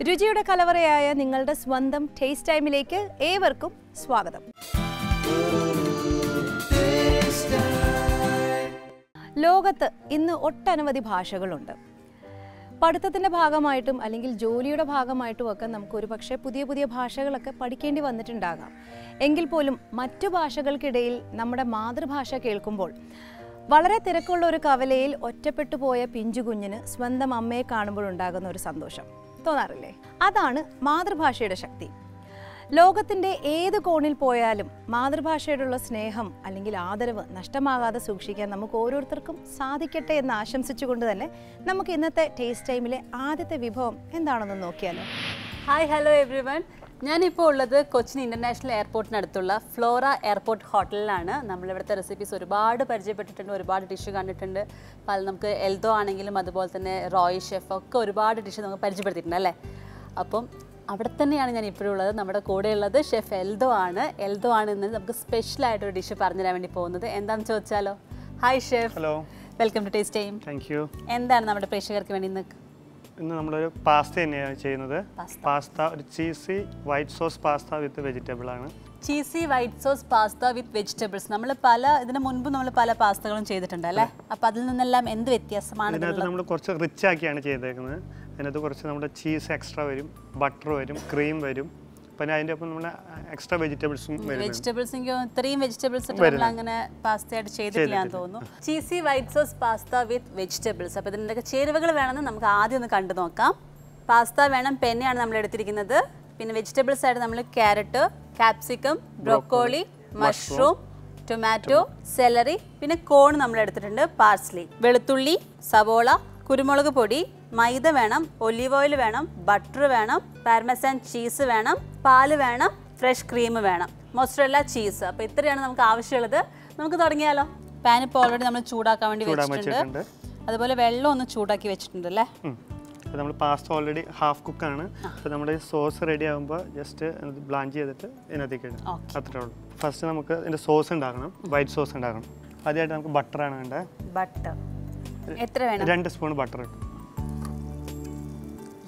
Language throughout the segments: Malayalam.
രുചിയുടെ കലവറയായ നിങ്ങളുടെ സ്വന്തം ടേസ്റ്റ് ടൈമിലേക്ക് ഏവർക്കും സ്വാഗതം. ലോകത്ത് ഇന്ന് ഒട്ടനവധി ഭാഷകളുണ്ട്. പഠിത്തത്തിന്റെ ഭാഗമായിട്ടും അല്ലെങ്കിൽ ജോലിയുടെ ഭാഗമായിട്ടും ഒക്കെ നമുക്ക് ഒരു പക്ഷേ പുതിയ പുതിയ ഭാഷകളൊക്കെ പഠിക്കേണ്ടി വന്നിട്ടുണ്ടാകാം. എങ്കിൽ പോലും മറ്റു ഭാഷകൾക്കിടയിൽ നമ്മുടെ മാതൃഭാഷ കേൾക്കുമ്പോൾ വളരെ തിരക്കുള്ള ഒരു കവലയിൽ ഒറ്റപ്പെട്ടു പോയ പിഞ്ചു കുഞ്ഞിന് സ്വന്തം അമ്മയെ കാണുമ്പോഴുണ്ടാകുന്ന ഒരു സന്തോഷം. തോന്നാറില്ലേ? അതാണ് മാതൃഭാഷയുടെ ശക്തി. ലോകത്തിന്റെ ഏത് കോണിൽ പോയാലും മാതൃഭാഷയോടുള്ള സ്നേഹം അല്ലെങ്കിൽ ആദരവ് നഷ്ടമാകാതെ സൂക്ഷിക്കാൻ നമുക്ക് ഓരോരുത്തർക്കും സാധിക്കട്ടെ എന്ന് ആശംസിച്ചുകൊണ്ട് തന്നെ നമുക്ക് ഇന്നത്തെ ടേസ്റ്റ് ടൈമിലെ ആദ്യത്തെ വിഭവം എന്താണെന്ന് നോക്കിയാലോ. ഹായ് ഹലോ എവ്രി ഞാനിപ്പോൾ ഉള്ളത് കൊച്ചിൻ ഇന്റർനാഷണൽ എയർപോർട്ടിനടുത്തുള്ള ഫ്ലോറ എയർപോർട്ട് ഹോട്ടലിലാണ്. നമ്മളിവിടുത്തെ റെസിപ്പീസ് ഒരുപാട് പരിചയപ്പെട്ടിട്ടുണ്ട് ഒരുപാട് ഡിഷ് കണ്ടിട്ടുണ്ട്. പല നമുക്ക് എൽദോ ആണെങ്കിലും അതുപോലെ തന്നെ റോയ് ഷെഫ് ഒക്കെ ഒരുപാട് ഡിഷ് നമുക്ക് പരിചയപ്പെടുത്തിയിട്ടുണ്ട് അല്ലേ? അപ്പം അവിടെ തന്നെയാണ് ഞാൻ ഇപ്പോഴും ഉള്ളത്. നമ്മുടെ കൂടെയുള്ളത് ഷെഫ് എൽദോ ആണ്. എൽദോ ആണ് ഇന്ന് നമുക്ക് സ്പെഷ്യലായിട്ടൊരു ഡിഷ് പറഞ്ഞു തരാൻ വേണ്ടി പോകുന്നത്. എന്താണെന്ന് ചോദിച്ചാലോ? Hi chef hello welcome to taste time thank you എന്താണ് നമ്മുടെ പ്രേക്ഷകർക്ക് വേണ്ടി ഇന്ന് ഇന്ന് നമ്മളൊരു പാസ്ത തന്നെയാണ് ചെയ്യുന്നത്. പാസ്ത. ഒരു cheesy white sauce pasta with vegetable ആണ്. Cheesy white sauce pasta with vegetables. നമ്മൾ പല ഇതിന് മുൻപ് നമ്മൾ പല പാസ്തകളും ചെയ്തിട്ടുണ്ട് അല്ലേ? അപ്പൊ അതിൽ നിന്നെല്ലാം എന്ത് വ്യത്യാസമാണ് ഇതിനകത്ത് നമ്മൾ കുറച്ച് റിച്ച് ആക്കിയാണ് ചെയ്തേക്കുന്നത്. അതിനകത്ത് കുറച്ച് നമ്മുടെ ചീസ് എക്സ്ട്രാ വരും ബട്ടർ വരും ക്രീം വരും. പിന്നെ അതിന്റെ ഒപ്പം നമ്മൾ എക്സ്ട്രാ വെജിറ്റബിൾസും വെജിറ്റബിൾസ് എനിക്ക് ഇത്രയും വെജിറ്റബിൾസ് നമ്മൾ അങ്ങനെ പാസ്തയായിട്ട് ചെയ്തിട്ടില്ല എന്ന് തോന്നുന്നു. Cheesy white sauce pasta with vegetables അപ്പോൾ ഇതിന്റെ ചേരുവകൾ വേണമെന്ന് നമുക്ക് ആദ്യം ഒന്ന് കണ്ടു നോക്കാം. പാസ്ത വേണം പെന്നെയാണ് നമ്മൾ എടുത്തിരിക്കുന്നത്. പിന്നെ വെജിറ്റബിൾസ് ആയിട്ട് നമ്മൾ carrot capsicum broccoli mushroom tomato celery പിന്നെ കോൺ നമ്മൾ എടുത്തിട്ടുണ്ട് പാർസ്ലി വെളുത്തുള്ളി സവോള കുരുമുളക് പൊടി മൈദ വേണം ഒലീവ് ഓയിൽ വേണം ബട്ടർ വേണം പാരമസൻ ചീസ് വേണം പാൽ വേണം ഫ്രഷ് ക്രീം വേണം. Mozzarella cheese. അപ്പോൾ ഇത്രയാണ് നമുക്ക് ആവശ്യമുള്ളത്. നമുക്ക് തുടങ്ങിയാലോ? പാൻ ഇപ്പോൾ ഓൾറെഡി നമ്മൾ ചൂടാക്കാൻ വേണ്ടി വെച്ചിട്ടുണ്ട്. അതുപോലെ വെള്ളം ഒന്ന് ചൂടാക്കി വെച്ചിട്ടുണ്ട് അല്ലേ? അപ്പോൾ നമ്മൾ പാസ്ത ഓൾറെഡി ഹാഫ് കുക്ക് ആണ്. അപ്പോൾ നമ്മുടെ സോസ് റെഡി ആകുമ്പോൾ ജസ്റ്റ് ബ്ലാഞ്ച് ചെയ്തിട്ട് ഇതിനകത്തേക്ക് ഇടും. അത്രേ ഉള്ളൂ. ഫസ്റ്റ് നമുക്ക് ഇതിന്റെ സോസ് ഉണ്ടാക്കണം. വൈറ്റ് സോസ് ഉണ്ടാക്കണം. ആദ്യമായിട്ട് നമുക്ക് ബട്ടറാണ് വേണ്ടത് ബട്ടർ എത്ര വേണം? രണ്ട് സ്പൂൺ ബട്ടർ ഇട്ടു.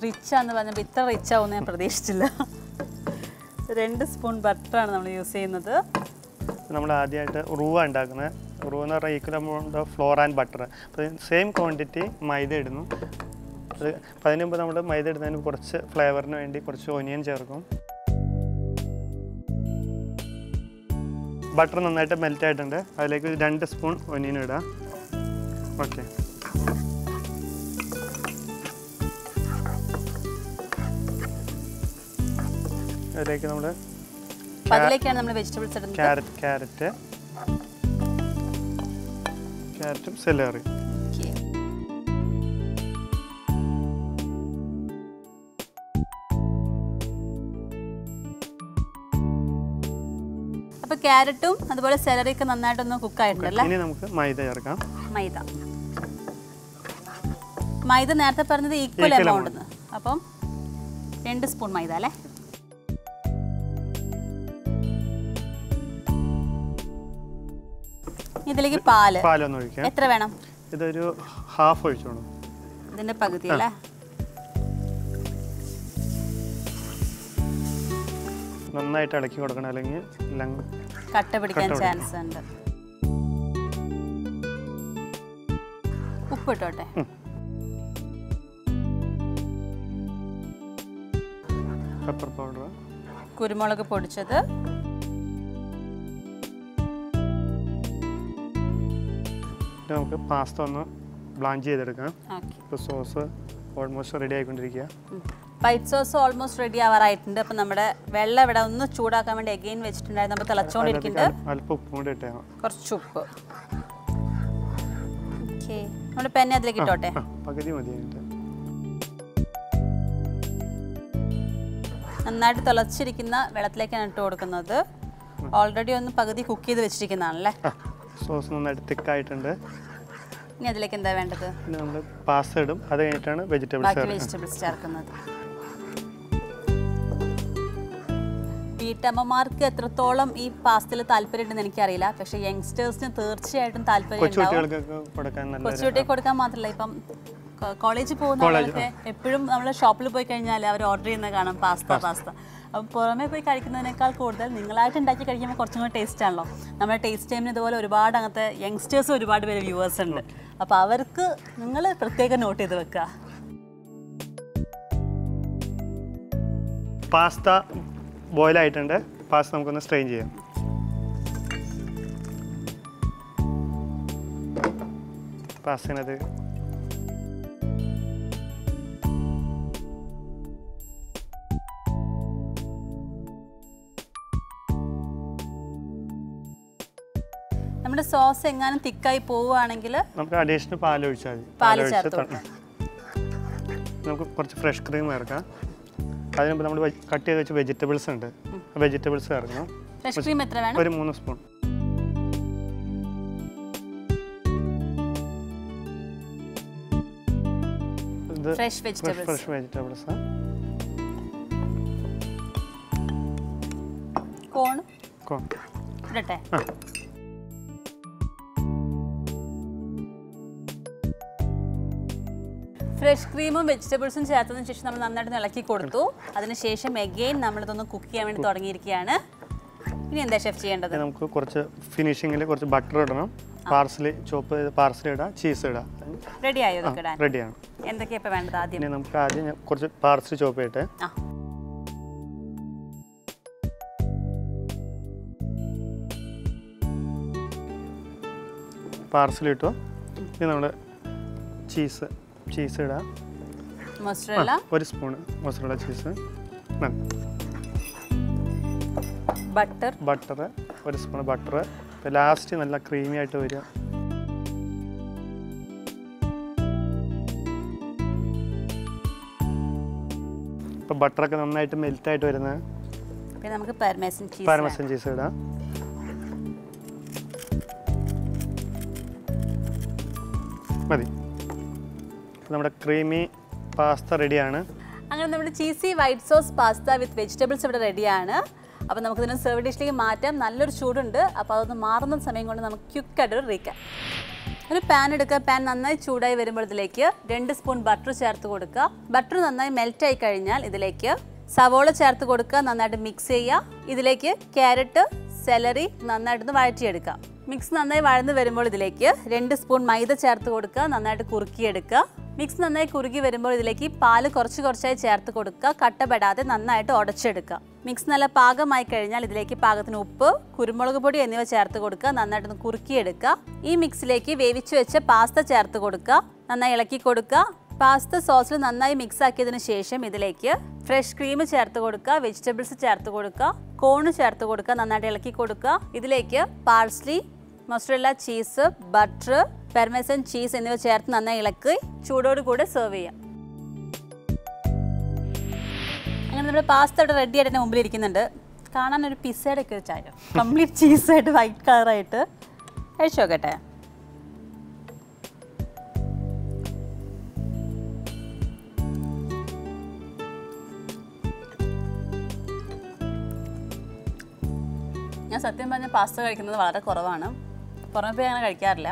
റിച്ചാന്ന് പറഞ്ഞപ്പോൾ ഇത്ര റിച്ച് ആവുമെന്ന് ഞാൻ പ്രതീക്ഷിച്ചില്ല. രണ്ട് സ്പൂൺ ബട്ടറാണ് നമ്മൾ യൂസ് ചെയ്യുന്നത്. നമ്മൾ ആദ്യമായിട്ട് റൂവ ഉണ്ടാക്കുന്നത്. റൂവ എന്ന് പറഞ്ഞാൽ equal amount of flour and butter അപ്പോൾ സെയിം ക്വാണ്ടിറ്റി മൈദ ഇടുന്നു. അത് അപ്പോൾ അതിന് മുമ്പ് നമ്മൾ മൈദ ഇടുന്നതിന് കുറച്ച് ഫ്ലേവറിന് വേണ്ടി കുറച്ച് ഒനിയൻ ചേർക്കും. ബട്ടർ നന്നായിട്ട് മെൽറ്റ് ആയിട്ടുണ്ട്. അതിലേക്ക് രണ്ട് സ്പൂൺ ഒനിയൻ ഇടാം. ഓക്കെ അതിലേക്ക് നമ്മൾ അപ്പോൾ അതിലേക്കാണ് നമ്മൾ വെജിറ്റബിൾസ് ഇടുന്നത്. Carrot carrot. ക്യാരറ്റും സെലറി Okay. അപ്പൊ ക്യാരറ്റും അതുപോലെ സെലറിയൊക്കെ നന്നായിട്ടൊന്ന് കുക്ക് ആയിട്ടുണ്ടല്ലേ ഇനി നമുക്ക് മൈദ ചേർക്കാം. മൈദ. മൈദ നേരത്തെ പറഞ്ഞത് ഈക്വൽ എമൗണ്ട് അപ്പം രണ്ട് സ്പൂൺ മൈദ അല്ലേ? ഇതിലേക്ക് പാൽ. പാലൊന്ന് ഒഴിക്കാം എത്ര വേണം? ഇതൊരു ഹാഫ് ഒഴിച്ചോളൂ ഇതിന്റെ പകുതി അല്ലേ? നന്നായിട്ട് ഇളക്കി കൊടുക്കണം. അല്ലെങ്കിൽ കട്ട പിടിക്കാൻ ചാൻസ് ഉണ്ട്. ഉപ്പ് ഇട്ടോട്ടെ പെപ്പർ പൗഡർ കുരുമുളക് പൊടിച്ചത്. നമുക്ക് പാസ്ത ഒന്ന് ബ്ലാഞ്ച് ചെയ്തെടുക്കാം. ഇപ്പോൾ സോസ് ഓൾമോസ്റ്റ് റെഡി ആയിക്കൊണ്ടിരിക്കുക. വൈറ്റ് സോസ് ഓൾമോസ്റ്റ് റെഡി ആവാറായിട്ടുണ്ട്. അപ്പോൾ നമ്മുടെ വെള്ളം ഇവിടെ ഒന്ന് ചൂടാക്കാൻ വേണ്ടി അഗെയിൻ വെച്ചിട്ടുണ്ടായിരുന്നു. നമ്മൾ തിളച്ചുകൊണ്ടിരിക്കുന്നുണ്ട് അല്പം ഉപ്പും കൂടി ഇട്ടേ. കുറച്ച് ഉപ്പ്. ഓക്കെ നമ്മുടെ പെന്നെ അതിലേക്ക് ഇട്ടോട്ടെ. പകുതി മതി നന്നായിട്ട് തിളച്ചിരിക്കുന്ന വെള്ളത്തിലേക്കാണ് ഇട്ട് കൊടുക്കുന്നത്. ഓൾറെഡി ഒന്ന് പകുതി കുക്ക് ചെയ്ത് വെച്ചിരിക്കുന്നതാണല്ലേ? സോസ് നന്നായിട്ട് തിക്കായിട്ടുണ്ട്. ഇനി അതിലേക്ക് എന്താ വേണ്ടത്? ഇനി നമ്മൾ പാസ്ത ഇടും. അത് കഴിഞ്ഞിട്ടാണ് വെജിറ്റബിൾസ് വെജിറ്റബിൾസ് ചേർക്കുന്നത്. വീട്ടമ്മമാർക്ക് എത്രത്തോളം ഈ പാസ്തയിൽ താല്പര്യമുണ്ടെന്ന് എനിക്കറിയില്ല. പക്ഷേ യങ്സ്റ്റേഴ്സിന് തീർച്ചയായിട്ടും താല്പര്യം കൊച്ചുകുട്ടികൾക്ക് കൊടുക്കാൻ മാത്രമല്ല ഇപ്പം കോളേജിൽ പോകുന്ന എപ്പോഴും നമ്മൾ ഷോപ്പിൽ പോയി കഴിഞ്ഞാൽ അവർ ഓർഡർ ചെയ്യുന്നത് കാണാം. പാസ്ത. പാസ്ത. അപ്പം പുറമേ പോയി കഴിക്കുന്നതിനേക്കാൾ കൂടുതൽ നിങ്ങളായിട്ട് ഉണ്ടാക്കി കഴിക്കുമ്പോൾ കുറച്ചും കൂടി ടേസ്റ്റ് ആണല്ലോ. നമ്മുടെ ടേസ്റ്റ് ടൈമിന് ഇതുപോലെ ഒരുപാട് അങ്ങനത്തെ യങ്സ്റ്റേഴ്സ് ഒരുപാട് പേര് വ്യൂവേഴ്സ് ഉണ്ട്. അപ്പോൾ അവർക്ക് നിങ്ങൾ പ്രത്യേകം നോട്ട് ചെയ്ത് വെക്കുക പാസ്ത ബോയിലായിട്ടുണ്ട് പാസ്ത നമുക്കൊന്ന് സ്ട്രെയിൻ ചെയ്യാം. പാസ്തനത് നമ്മുടെ സോസ് എങ്ങാനും തിക്കായി പോവുകയാണെങ്കിൽ നമുക്ക് അഡീഷണൽ പാൽ ഒഴിച്ചാൽ മതി പാൽ ചേർത്ത് നമുക്ക് കുറച്ച് ഫ്രഷ് ക്രീം ചേർക്കാം. അതിനുമ്പോൾ നമ്മൾ കട്ട് ചെയ്ത് വെച്ച വെജിറ്റബിൾസ് ഉണ്ട്. വെജിറ്റബിൾസ് ചേർക്കണം ഫ്രഷ് ക്രീം എത്ര വേണം? ഒരു മൂന്ന് spoon fresh vegetables fresh vegetables corn corn ഇടട്ടെ. ഫ്രഷ് ക്രീമും വെജിറ്റബിൾസും ചേർത്തതിന് ശേഷം നമ്മൾ നന്നായിട്ട് ഇളക്കി കൊടുത്തു. അതിനുശേഷം എഗെയിൻ നമ്മളിതൊന്ന് കുക്ക് ചെയ്യാൻ വേണ്ടി തുടങ്ങിയിരിക്കുകയാണ്. ഇനി എന്താ ഷെഫ് ചെയ്യേണ്ടത്? നമുക്ക് കുറച്ച് ഫിനിഷിങ്ങിൽ കുറച്ച് ബട്ടർ ഇടണം. പാർസലി ചോപ്പ് ചെയ്ത് പാർസലി ഇടാം ചീസ് ഇടാം. റെഡി ആയോ റെഡിയാണ് എന്തൊക്കെയാ ഇപ്പൊ വേണ്ടത് ആദ്യം? ഇനി നമുക്ക് ആദ്യം കുറച്ച് പാർസലി ചോപ്പ് ഇട്ട് പാർസലി ഇട്ടോ. ഇനി നമ്മൾ ചീസ് ചീസ് ഇടാം. മൊസറല്ല ഒരു spoon mozzarella cheese butter butter ഒരു സ്പൂൺ ബട്ടർ ലാസ്റ്റ് നല്ല ക്രീമി ആയിട്ട് വരിക. ഇപ്പം ബട്ടറൊക്കെ നന്നായിട്ട് മെൽറ്റ് ആയിട്ട് വരുന്നത് പിന്നെ നമുക്ക് ചീസ് പാരമസൻ ചീസ് ഇടാം. മതി. നമ്മുടെ ക്രീമി പാസ്ത റെഡിയാണ്. അങ്ങനെ നമ്മുടെ cheesy white sauce pasta with vegetables ഇവിടെ റെഡിയാണ്. അപ്പോൾ നമുക്ക് ഇതിനെ സെർവ് ഡിഷിലേക്ക് മാറ്റാം. നല്ലൊരു ചൂടുണ്ട്. അപ്പോൾ അതൊന്ന് മാറുന്ന സമയം കൊണ്ട് നമുക്ക് ക്യുക്കായിട്ടൊരു റീക്കാം. ഒരു പാൻ എടുക്കുക. പാൻ നന്നായി ചൂടായി വരുമ്പോൾ രണ്ട് സ്പൂൺ ബട്ടർ ചേർത്ത് കൊടുക്കുക. ബട്ടർ നന്നായി മെൽറ്റായി കഴിഞ്ഞാൽ ഇതിലേക്ക് സവോള ചേർത്ത് കൊടുക്കുക. നന്നായിട്ട് മിക്സ് ചെയ്യുക. ഇതിലേക്ക് ക്യാരറ്റ് സെലറി നന്നായിട്ടൊന്ന് വഴറ്റിയെടുക്കുക മിക്സ് നന്നായി വഴന്ന് വരുമ്പോൾ ഇതിലേക്ക് രണ്ട് സ്പൂൺ മൈദ ചേർത്ത് കൊടുക്കുക. നന്നായിട്ട് കുറുക്കിയെടുക്കുക. മിക്സ് നന്നായി കുറുകി വരുമ്പോൾ ഇതിലേക്ക് പാൽ കുറച്ച് കുറച്ചായി ചേർത്ത് കൊടുക്കുക. കട്ടപ്പെടാതെ നന്നായിട്ട് ഉടച്ചെടുക്കുക. മിക്സ് നല്ല പാകമായി കഴിഞ്ഞാൽ ഇതിലേക്ക് പാകത്തിന് ഉപ്പ് കുരുമുളക് പൊടി എന്നിവ ചേർത്ത് കൊടുക്കുക. നന്നായിട്ടൊന്ന് കുറുക്കിയെടുക്കുക. ഈ മിക്സിലേക്ക് വേവിച്ചു വെച്ച പാസ്ത ചേർത്ത് കൊടുക്കുക. നന്നായി ഇളക്കി കൊടുക്കുക. പാസ്ത സോസിൽ നന്നായി മിക്സ് ആക്കിയതിനു ശേഷം ഇതിലേക്ക് ഫ്രഷ് ക്രീം ചേർത്ത് കൊടുക്കുക. വെജിറ്റബിൾസ് ചേർത്ത് കൊടുക്കുക. കോൺ ചേർത്ത് കൊടുക്കുക. നന്നായിട്ട് ഇളക്കി കൊടുക്കുക. ഇതിലേക്ക് parsley mozzarella cheese butter parmesan cheese എന്നിവ ചേർത്ത് നന്നായി ഇളക്കി ചൂടോട് കൂടെ സെർവ് ചെയ്യാം. അങ്ങനെ നമ്മുടെ പാസ്ത ഇവിടെ റെഡി ആയിട്ട് മുമ്പിൽ ഇരിക്കുന്നുണ്ട്. കാണാൻ ഒരു പിസ്സയുടെ ഒക്കെ ചായ. കംപ്ലീറ്റ് ചീസായിട്ട് വൈറ്റ് കളറായിട്ട് കഴിച്ചു നോക്കട്ടെ. ഞാൻ സത്യം പറഞ്ഞ പാസ്ത കഴിക്കുന്നത് വളരെ കുറവാണ്. പുറമെ പോയി അങ്ങനെ കഴിക്കാറില്ല.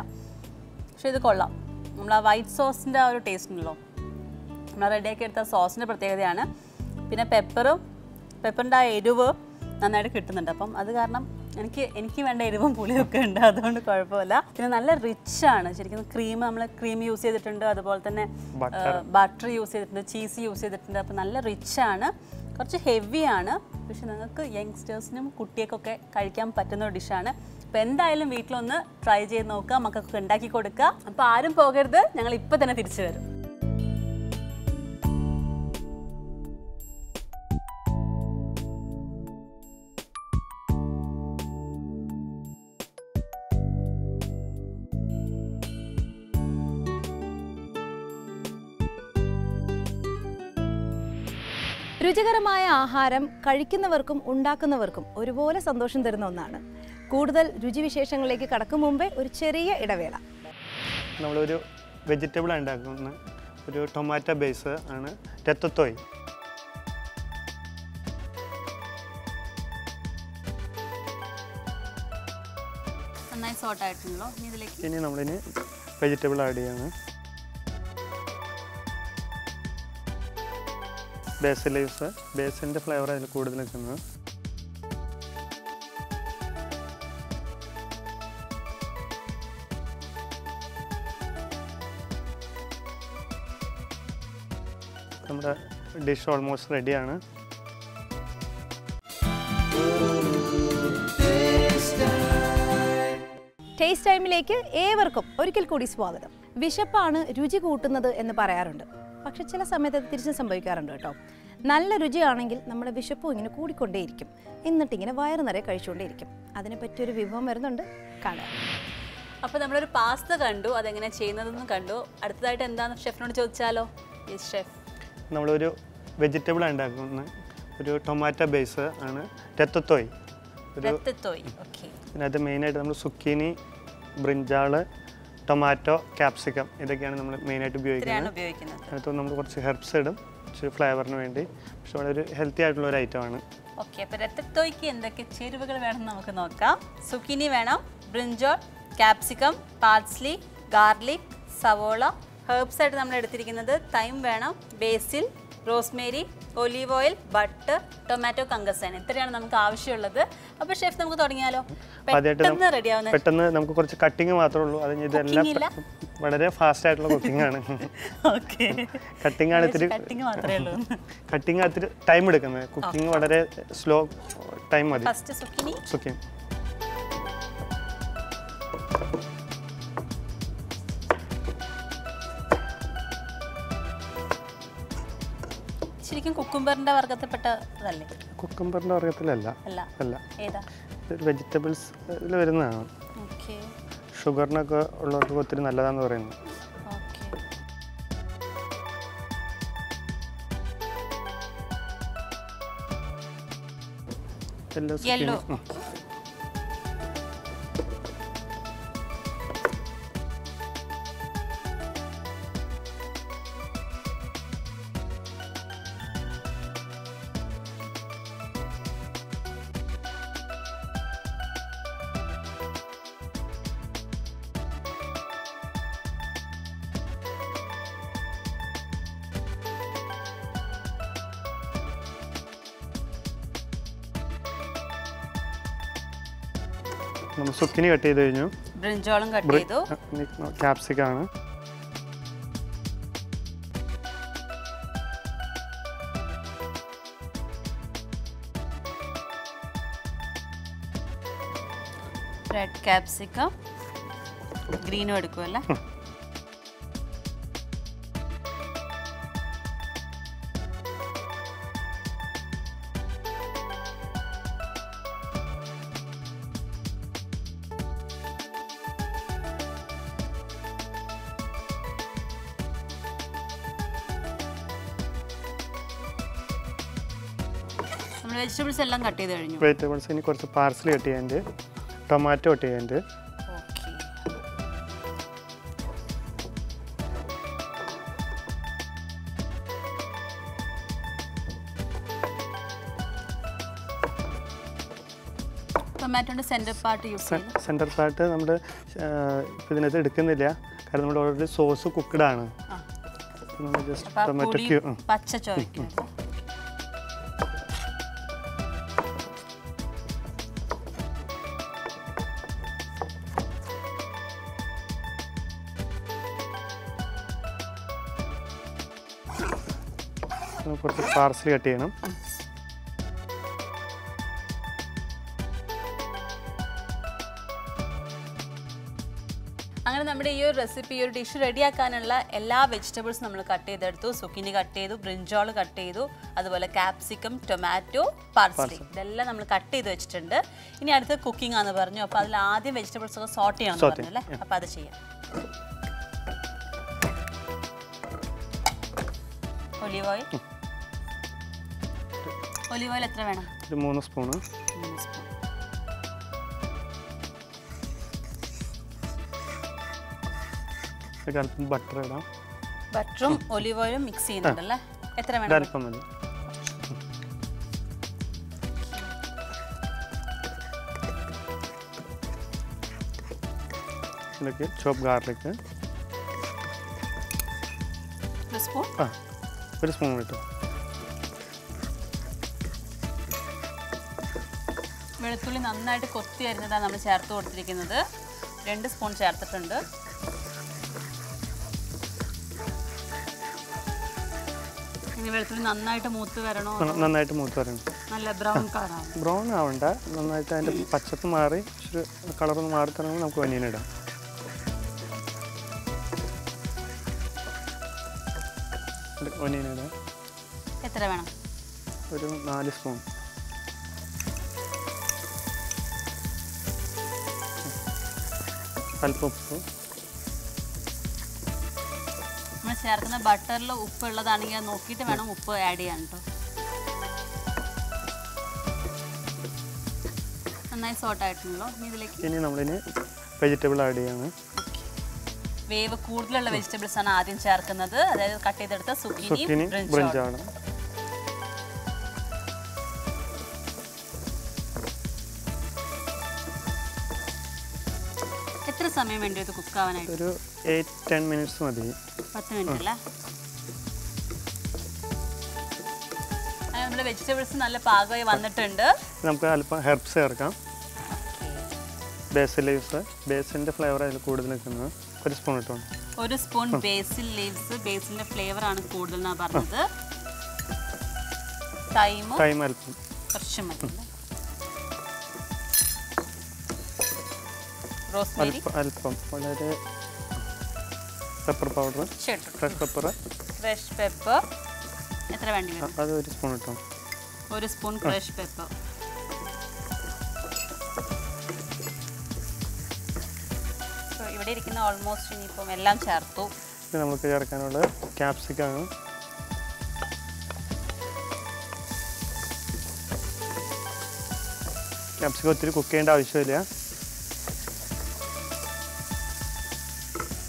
പക്ഷെ ഇത് കൊള്ളാം. നമ്മൾ ആ വൈറ്റ് സോസിന്റെ ആ ഒരു ടേസ്റ്റ് ഉണ്ടല്ലോ. നമ്മൾ റെഡിയാക്കി എടുത്ത സോസിന്റെ പ്രത്യേകതയാണ്. പിന്നെ പെപ്പറും പെപ്പറിന്റെ ആ എരിവ് നന്നായിട്ട് കിട്ടുന്നുണ്ട്. അപ്പം അത് കാരണം എനിക്ക് എനിക്ക് വേണ്ട എരിവും പുളിയൊക്കെ ഉണ്ട്. അതുകൊണ്ട് കുഴപ്പമില്ല. പിന്നെ നല്ല റിച്ച് ആണ്. ശരിക്കും ക്രീം നമ്മൾ ക്രീം യൂസ് ചെയ്തിട്ടുണ്ട്. അതുപോലെ തന്നെ ബട്ടർ യൂസ് ചെയ്തിട്ടുണ്ട്. ചീസ് യൂസ് ചെയ്തിട്ടുണ്ട്. അപ്പം നല്ല റിച്ച് ആണ്. കുറച്ച് ഹെവിയാണ് പക്ഷെ നിങ്ങൾക്ക് യങ്സ്റ്റേഴ്സിനും കുട്ടികൾക്കൊക്കെ കഴിക്കാൻ പറ്റുന്ന ഒരു ഡിഷാണ് അപ്പോൾ എന്തായാലും വീട്ടിലൊന്ന് ട്രൈ ചെയ്ത് നോക്കുക മക്കൾക്കൊക്കെ ഉണ്ടാക്കി കൊടുക്കുക. അപ്പോൾ ആരും പോകരുത്. ഞങ്ങൾ ഇപ്പം തന്നെ തിരിച്ചു വരും. രുചികരമായ ആഹാരം കഴിക്കുന്നവർക്കും ഉണ്ടാക്കുന്നവർക്കും ഒരുപോലെ സന്തോഷം തരുന്ന ഒന്നാണ്. കൂടുതൽ രുചിവിശേഷങ്ങളിലേക്ക് കടക്കും മുമ്പേ ഒരു ചെറിയ ഇടവേള. നമ്മളൊരു വെജിറ്റബിൾ ഉണ്ടാക്കുന്ന ഒരു ടൊമാറ്റോ ബേസ് ആണ് രത്തത്തോയി. നന്നായി സോട്ടായിട്ടുണ്ടല്ലോ ഇനി ഇതിലേക്ക് ഇനി നമ്മളിനി വെജിറ്റബിൾ ആഡ് ചെയ്യാണ്. ബേസിൽ ലീവ്സ് ബേസിന്റെ ഫ്ലേവർ അതിൽ കൂടുതൽ നിൽക്കുന്നത്. നമ്മുടെ ഡിഷ് ഓൾമോസ്റ്റ് റെഡിയാണ് ടേസ്റ്റ് ടൈമിലേക്ക് ഏവർക്കും ഒരിക്കൽ കൂടി സ്വാഗതം. വിശപ്പാണ് രുചി കൂട്ടുന്നത് എന്ന് പറയാറുണ്ട്. പക്ഷെ ചില സമയത്ത് അത് തിരിച്ചും സംഭവിക്കാറുണ്ട് കേട്ടോ. നല്ല രുചിയാണെങ്കിൽ നമ്മുടെ വിശപ്പും ഇങ്ങനെ കൂടിക്കൊണ്ടേയിരിക്കും. എന്നിട്ട് ഇങ്ങനെ വയറ് നിറയെ കഴിച്ചുകൊണ്ടേയിരിക്കും. അതിനെ പറ്റിയൊരു വിഭവം വരുന്നുണ്ട്. കാണാം. അപ്പോൾ നമ്മളൊരു പാസ്ത കണ്ടു. അതെങ്ങനെ ചെയ്യുന്നതെന്നും കണ്ടു. അടുത്തതായിട്ട് എന്താണ് ഷെഫിനോട് ചോദിച്ചാലോ? യെസ് ഷെഫ് നമ്മളൊരു വെജിറ്റബിൾ ഉണ്ടാക്കുന്ന ഒരു ടൊമാറ്റോ ബേസ് ആണ് രത്തത്തോയ്. ഒരു രത്തത്തോയ്. ഓക്കെ ഇതിനകത്ത് മെയിനായിട്ട് നമ്മൾ സുക്കീനി ബ്രിഞ്ചാൾ ടൊമാറ്റോ ക്യാപ്സിക്കം ഇതൊക്കെയാണ് നമ്മൾ മെയിനായിട്ട് ഉപയോഗിക്കുന്നത്. അതിനകത്ത് നമ്മൾ കുറച്ച് ഹെർബ്സ് ഇടും ഇച്ചിരി ഫ്ലേവറിന് വേണ്ടി. പക്ഷെ വളരെ ഹെൽത്തി ആയിട്ടുള്ള ഒരു ഐറ്റമാണ് ഓക്കെ അപ്പോൾ രത്തത്തോയ്ക്ക് എന്തൊക്കെ ചേരുവകൾ വേണം നമുക്ക് നോക്കാം. സുക്കിനി വേണം ബ്രിഞ്ചോൾ ക്യാപ്സിക്കം പാർസ്ലി ഗാർലിക് സവോള. ഹെർബ്സ് ആയിട്ട് നമ്മൾ എടുത്തിരിക്കുന്നത് തൈം വേണം basil. Rosemary olive oil butter tomato കങ്കസൻ ഇത്രയാണ് നമുക്ക് ആവശ്യമുള്ളത്. അപ്പോൾ ഷെഫ് നമുക്ക് തുടങ്ങിയാലോ? പെട്ടെന്ന് റെഡി പെട്ടെന്ന് നമുക്ക് കുറച്ച് കട്ടിങ് മാത്രമേ ഉള്ളൂ. അത് ഇതെല്ലാം വളരെ ഫാസ്റ്റ് ആയിട്ടുള്ള കുക്കിംഗ് ആണ്. കട്ടിംഗ് ആണ് ഇത്തിരി കട്ടിംഗ് മാത്രമേ ഉള്ളൂ. കട്ടിംഗ് ഇത്തിരി ടൈം എടുക്കുന്നത്. കുക്കിംഗ് വളരെ സ്ലോ ടൈം മതി. ഫസ്റ്റ് സുക്കിനി ശരിക്കും കുക്കുംബറിന്റെ വർഗത്തിൽപ്പെട്ടതല്ലേ? കുക്കുംബറിന്റെ വർഗത്തിലല്ല. അല്ല. ഏതാ? വെജിറ്റബിൾസ് ഇതിൽ വരുന്നതാണ്. ഷുഗറിനൊക്കെ ഉള്ളവർക്ക് ഒത്തിരി നല്ലതാന്ന് പറയുന്നു യെല്ലോ നമ്മൾ സുക്കിനി കട്ട് ചെയ്ത് കഴിഞ്ഞു. ബ്രിഞ്ചോളും കട്ട് ചെയ്തു. ക്യാപ്സിക്കാണ്. റെഡ് ക്യാപ്സിക്കം ഗ്രീനും എടുക്കുമല്ലേ നമ്മൾ വെജിറ്റബിൾസ് എല്ലാം കട്ട് ചെയ്ത് കഴിഞ്ഞു. വെജിറ്റബിൾസ് ഇനി കുറച്ച് പാർസൽ കട്ട് ചെയ്യാനുണ്ട്. ടൊമാറ്റോ കട്ട് ചെയ്യാനുണ്ട്. Centre part use centre part നമ്മൾ ഇതിനകത്ത് എടുക്കുന്നില്ല. കാരണം നമ്മൾ ഓൾറെഡി സോസ് കുക്ക്ഡ് ആണ്. ആ. നമ്മൾ ജസ്റ്റ് ടൊമാറ്റോ ക്യൂ പച്ച ചോയ്ക്കും കുറച്ച് പാർസൽ കട്ട് ചെയ്യണം. അങ്ങനെ നമ്മുടെ ഈ ഒരു റെസിപ്പി ഈ ഒരു ഡിഷ് റെഡിയാക്കാനുള്ള എല്ലാ വെജിറ്റബിൾസ് നമ്മൾ കട്ട് ചെയ്തെടുത്തു. സുക്കിനി കട്ട് ചെയ്തു ബ്രിഞ്ചോൾ കട്ട് ചെയ്തു അതുപോലെ കാപ്സിക്കം ടൊമാറ്റോ പാർസലി ഇതെല്ലാം നമ്മൾ കട്ട് ചെയ്ത് വെച്ചിട്ടുണ്ട്. ഇനി അടുത്ത കുക്കിംഗ് ആണെന്ന് പറഞ്ഞു. അപ്പോൾ അതിൽ ആദ്യം വെജിറ്റബിൾസ് ഒക്കെ സോർട്ട് ചെയ്യണമെന്ന് പറഞ്ഞല്ലേ? പറഞ്ഞു അപ്പോൾ അത് ചെയ്യാം. ഒലിവ് ഓയിൽ ഒലീവ് ഓയിൽ എത്ര വേണം? ഒരു മൂന്ന് സ്പൂൺ അല്പം ബട്ടർ ഇടാം. ബട്ടറും ഒലിവ് ഓയിലും മിക്സ് ചെയ്യുന്നുണ്ടല്ലേ? എത്ര വേണം? മതി. ഇതിലേക്ക് ചോപ്പ് ഗാർലിക് ഒരു സ്പൂൺ ആ. ഒരു സ്പൂൺ കിട്ടും വെളുത്തുള്ളി നന്നായിട്ട് കൊത്തി അരിഞ്ഞതാണ് നമ്മൾ ചേർത്ത് കൊടുത്തിരിക്കുന്നത്. രണ്ട് സ്പൂൺ ചേർത്തിട്ടുണ്ട്. വെളുത്തുള്ളി നന്നായിട്ട് മൂത്ത് വരണോ? നന്നായിട്ട് മൂത്ത് വരണം. നല്ല ബ്രൗൺ കളറാണ്. ബ്രൗൺ ആവണ്ട. നന്നായിട്ട് അതിന്റെ പച്ചപ്പ് മാറി കളർ കളറൊന്ന് മാറി തുടങ്ങുമ്പോൾ നമുക്ക് ഒനിയൻ ഇടാം. എത്ര വേണം? ഒരു നാല് സ്പൂൺ. അല്പം ഉപ്പ്. നമ്മൾ ചേർക്കുന്ന ബട്ടറിൽ ഉപ്പ് ഉള്ളതാണെങ്കിൽ നോക്കിയിട്ട് വേണം ഉപ്പ് ആഡ് ചെയ്യാൻ കേട്ടോ. നന്നായി സോട്ട് ആയിട്ടുണ്ടല്ലോ. ഇതിലേക്ക് ഇനി നമ്മളിനി വെജിറ്റബിൾ ആഡ് ചെയ്യാണ്. വേവ് കൂടുതലുള്ള വെജിറ്റബിൾസ് ആണ് ആദ്യം ചേർക്കുന്നത്. അതായത് കട്ട് ചെയ്തെടുത്ത സുക്കിനി ബ്രിഞ്ചാണ് എത്ര സമയം വേണ്ടി ഇത് കുക്ക് ആവാനായിട്ട്? ഒരു എയ്റ്റ് ടെൻ മിനിറ്റ്സ് മതി. പത്ത് മിനിറ്റ് അല്ലേ? നമ്മുടെ വെജിറ്റബിൾസ് നല്ല പാകമായി വന്നിട്ടുണ്ട്. നമുക്ക് അല്പം ഹെർബ്സ് ചേർക്കാം. ബേസിൽ ലീവ്സ് ബേസിന്റെ ഫ്ലേവർ അതിൽ കൂടുതൽ നിൽക്കുന്നത്. ഒരു സ്പൂൺ ഇട്ടോ. ഒരു സ്പൂൺ ബേസിൽ ലീവ്സ് ബേസിന്റെ ഫ്ലേവർ ആണ് കൂടുതൽ എന്നാണ് പറഞ്ഞത്. ടൈം ടൈം അല്പം. കുറച്ച് മതി. റോസ്മേരി. അല്പം വളരെ pepper powder fresh pepper fresh pepper എത്ര വേണ്ടി വരും? അത് ഒരു സ്പൂൺ ഇട്ടോ. ഒരു സ്പൂൺ ഫ്രഷ് പെപ്പർ ഇവിടെ ഇരിക്കുന്ന ഓൾമോസ്റ്റ് ഇനിയിപ്പം എല്ലാം ചേർത്തു. നമുക്ക് ചേർക്കാനുള്ളത് ക്യാപ്സിക്കാണ് ക്യാപ്സിക്കം ഒത്തിരി കുക്ക് ചെയ്യേണ്ട ആവശ്യമില്ല.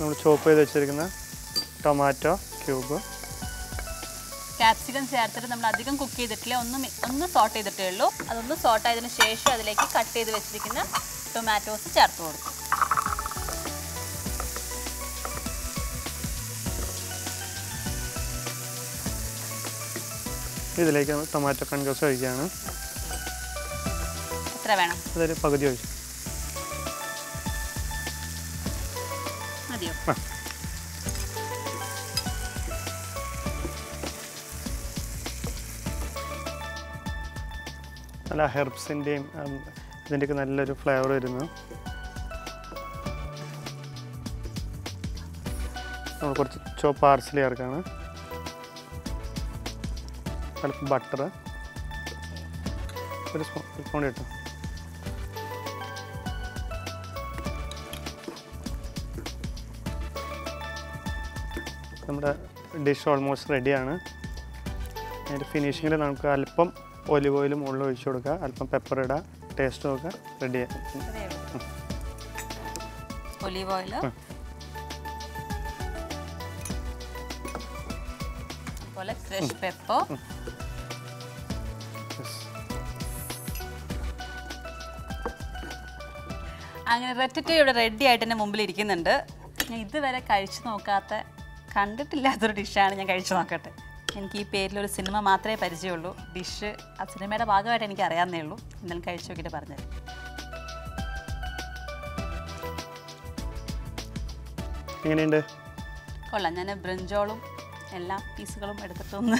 നമ്മൾ ചോപ്പ് ചെയ്ത് വെച്ചിരിക്കുന്ന ടൊമാറ്റോ ക്യൂബ് ക്യാപ്സിക്കം ചേർത്തിട്ട് നമ്മൾ അധികം കുക്ക് ചെയ്തിട്ടില്ല. ഒന്ന് ഒന്ന് സോട്ട് ചെയ്തിട്ടേ ഉള്ളൂ. അതൊന്ന് സോട്ട് ആയതിനു ശേഷം അതിലേക്ക് കട്ട് ചെയ്ത് വെച്ചിരിക്കുന്ന ടൊമാറ്റോസ് ചേർത്ത് കൊടുക്കും. ഇതിലേക്ക് ടൊമാറ്റോ കൺകോസ് ഒഴിക്കുകയാണ്. എത്ര വേണം? അതൊരു പകുതി ഒഴിച്ചു. നല്ല ഹെർബ്സിന്റെയും ഇതിന്റെയൊക്കെ നല്ലൊരു ഫ്ലേവർ വരുന്നു. നമ്മൾ കുറച്ച് ചോപ്പ് പാർസലി ചേർക്കാണ്. അല്പം ബട്ടർ ഒരു സ്പൂൺ കിട്ടും നമ്മുടെ ഡിഷ് ഓൾമോസ്റ്റ് റെഡിയാണ് അതിന്റെ ഫിനിഷിങ്ങിൽ നമുക്ക് അല്പം ഒലിവ് ഓയിൽ മുകളിൽ ഒഴിച്ചു കൊടുക്കുക. അല്പം പെപ്പർ ഇടുക. ടേസ്റ്റ് നോക്കുക. റെഡി ഒലീവ് ഓയിൽ ആ. അതുപോലെ ഫ്രഷ് പെപ്പർ അങ്ങനെ റെറ്ററ്റ് ഇവിടെ റെഡി ആയിട്ട് എന്റെ മുമ്പിൽ ഇരിക്കുന്നുണ്ട്. ഞാൻ ഇതുവരെ കഴിച്ചു നോക്കാത്ത കണ്ടിട്ടില്ലാത്തൊരു ഡിഷാണ് ഞാൻ കഴിച്ചു നോക്കട്ടെ. എനിക്ക് ഈ പേരിലൊരു സിനിമ മാത്രമേ പരിചയമുള്ളൂ. ഡിഷ് ആ സിനിമയുടെ ഭാഗമായിട്ട് എനിക്ക് അറിയാവുന്നേ ഉള്ളൂ. എന്നാലും കഴിച്ചു നോക്കിയിട്ട് പറഞ്ഞത് എങ്ങനെയുണ്ട്? കൊള്ളാം. ഞാൻ ബ്രിഞ്ചോളും എല്ലാ പീസുകളും എടുത്തിട്ടൊന്ന്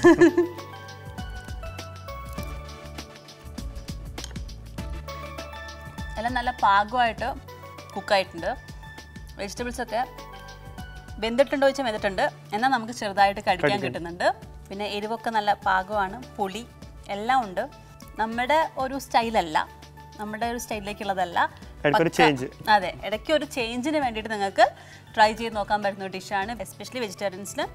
എല്ലാം നല്ല പാകമായിട്ട് കുക്കായിട്ടുണ്ട്. വെജിറ്റബിൾസൊക്കെ വെന്തിട്ടുണ്ടോ ചോദിച്ചാൽ വെന്തിട്ടുണ്ട്. എന്നാൽ നമുക്ക് ചെറുതായിട്ട് കടിക്കാൻ കിട്ടുന്നുണ്ട്. പിന്നെ എരിവൊക്കെ നല്ല പാകമാണ് പുളി എല്ലാം ഉണ്ട്. നമ്മുടെ ഒരു സ്റ്റൈലല്ല നമ്മുടെ ഒരു സ്റ്റൈലിലേക്കുള്ളതല്ല. അതെ ഇടയ്ക്ക് ഒരു ചേഞ്ചിന് വേണ്ടിയിട്ട് നിങ്ങൾക്ക് ട്രൈ ചെയ്ത് നോക്കാൻ പറ്റുന്ന ഡിഷാണ് എസ്പെഷ്യലി വെജിറ്റേറിയൻസിന്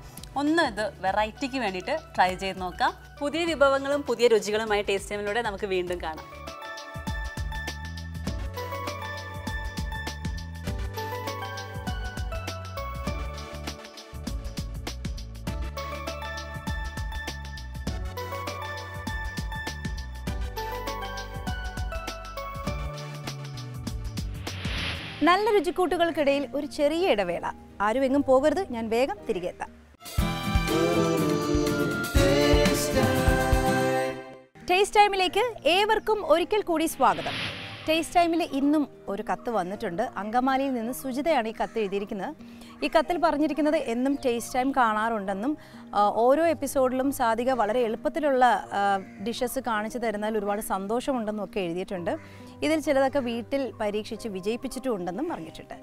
ഒന്ന് ഇത് വെറൈറ്റിക്ക് വേണ്ടിയിട്ട് ട്രൈ ചെയ്ത് നോക്കാം. പുതിയ വിഭവങ്ങളും പുതിയ രുചികളുമായി ടേസ്റ്റ് ടൈമിലൂടെ നമുക്ക് വീണ്ടും കാണാം. നല്ല രുചിക്കൂട്ടുകൾക്കിടയിൽ ഒരു ചെറിയ ഇടവേള. ആരും എങ്ങും പോകരുത്. ഞാൻ വേഗം തിരികെ എത്താം. ടേസ്റ്റ് ടൈമിലേക്ക് ഏവർക്കും ഒരിക്കൽ കൂടി സ്വാഗതം. ടേസ്റ്റ് ടൈമിൽ ഇന്നും ഒരു കത്ത് വന്നിട്ടുണ്ട്. അങ്കമാലിയിൽ നിന്ന് സുജിതയാണ് ഈ കത്ത് എഴുതിയിരിക്കുന്നത്. ഈ കത്തിൽ പറഞ്ഞിരിക്കുന്നത് എന്നും ടേസ്റ്റ് ടൈം കാണാറുണ്ടെന്നും ഓരോ എപ്പിസോഡിലും സാധിക വളരെ എളുപ്പത്തിലുള്ള ഡിഷസ് കാണിച്ചു തരുന്നതിൽ ഒരുപാട് സന്തോഷമുണ്ടെന്നും ഒക്കെ എഴുതിയിട്ടുണ്ട്. ഇതിൽ ചിലതൊക്കെ വീട്ടിൽ പരീക്ഷിച്ച് വിജയിപ്പിച്ചിട്ടും ഉണ്ടെന്നും പറഞ്ഞിട്ടുണ്ട്.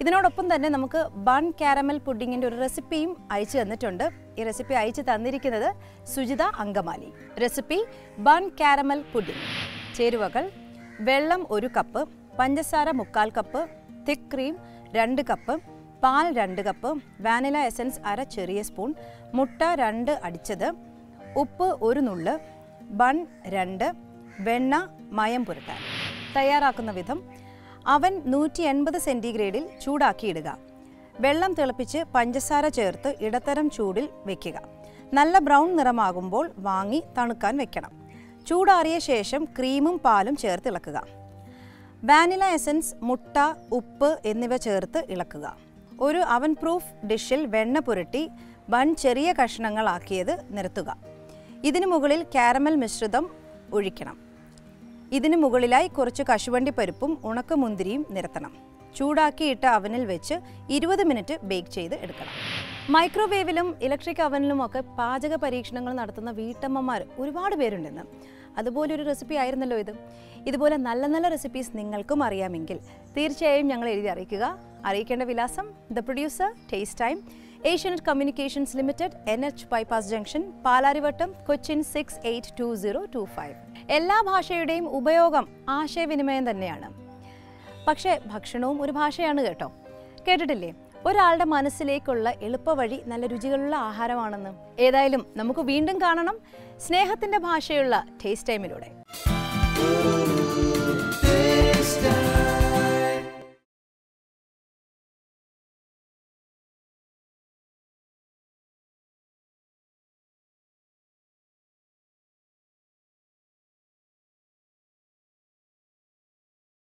ഇതിനോടൊപ്പം തന്നെ നമുക്ക് ബൺ കാരമൽ പുഡിങ്ങിന്റെ ഒരു റെസിപ്പിയും അയച്ചു തന്നിട്ടുണ്ട്. ഈ റെസിപ്പി അയച്ചു തന്നിരിക്കുന്നത് Sujitha Angamaly. Recipe bun caramel pudding ചേരുവകൾ വെള്ളം ഒരു കപ്പ് പഞ്ചസാര മുക്കാൽ കപ്പ് തിക്ക് ക്രീം രണ്ട് കപ്പ് പാൽ രണ്ട് കപ്പ് വാനില എസൻസ് അര ചെറിയ സ്പൂൺ മുട്ട രണ്ട് അടിച്ചത് ഉപ്പ് ഒരു നുള്ള് ബൺ രണ്ട് വെണ്ണ മയം പുരട്ടാൻ. തയ്യാറാക്കുന്ന വിധം അവൻ നൂറ്റി എൺപത് സെന്റിഗ്രേഡിൽ ചൂടാക്കിയിടുക. വെള്ളം തിളപ്പിച്ച് പഞ്ചസാര ചേർത്ത് ഇടത്തരം ചൂടിൽ വെക്കുക. നല്ല ബ്രൗൺ നിറമാകുമ്പോൾ വാങ്ങി തണുക്കാൻ വെക്കണം. ചൂടാറിയ ശേഷം ക്രീമും പാലും ചേർത്ത് ഇളക്കുക വാനില എസൻസ് മുട്ട ഉപ്പ് എന്നിവ ചേർത്ത് ഇളക്കുക. ഒരു അവൻ പ്രൂഫ് ഡിഷിൽ വെണ്ണ പുരട്ടി വൺ ചെറിയ കഷ്ണങ്ങളാക്കിയത് നിരത്തുക ഇതിനു മുകളിൽ കാരമൽ മിശ്രിതം ഒഴിക്കണം. ഇതിനു മുകളിലായി കുറച്ച് കശുവണ്ടി പരിപ്പും ഉണക്കമുന്തിരിയും നിരത്തണം. ചൂടാക്കിയിട്ട അവനിൽ വെച്ച് ഇരുപത് മിനിറ്റ് ബേക്ക് ചെയ്ത് എടുക്കണം. മൈക്രോവേവിലും ഇലക്ട്രിക് അവനിലും ഒക്കെ പാചക പരീക്ഷണങ്ങൾ നടത്തുന്ന വീട്ടമ്മമാർ ഒരുപാട് പേരുണ്ടെന്ന്. അതുപോലെ ഒരു റെസിപ്പി ആയിരുന്നല്ലോ ഇത്. ഇതുപോലെ നല്ല നല്ല റെസിപ്പീസ് നിങ്ങൾക്കും അറിയാമെങ്കിൽ തീർച്ചയായും ഞങ്ങൾ എഴുതി അറിയിക്കുക. അറിയിക്കേണ്ട വിലാസം the producer taste time Asianet communications limited N H bypass junction Palarivattom Cochin six eight two zero two five എല്ലാ ഭാഷയുടെയും ഉപയോഗം ആശയവിനിമയം തന്നെയാണ്. പക്ഷേ ഭക്ഷണവും ഒരു ഭാഷയാണ് കേട്ടോ. കേട്ടിട്ടില്ലേ? ഒരാളുടെ മനസ്സിലേക്കുള്ള എളുപ്പവഴി നല്ല രുചികളുള്ള ആഹാരമാണെന്ന്. ഏതായാലും നമുക്ക് വീണ്ടും കാണണം സ്നേഹത്തിന്റെ ഭാഷയുള്ള ടേസ്റ്റ് ടൈമിലൂടെ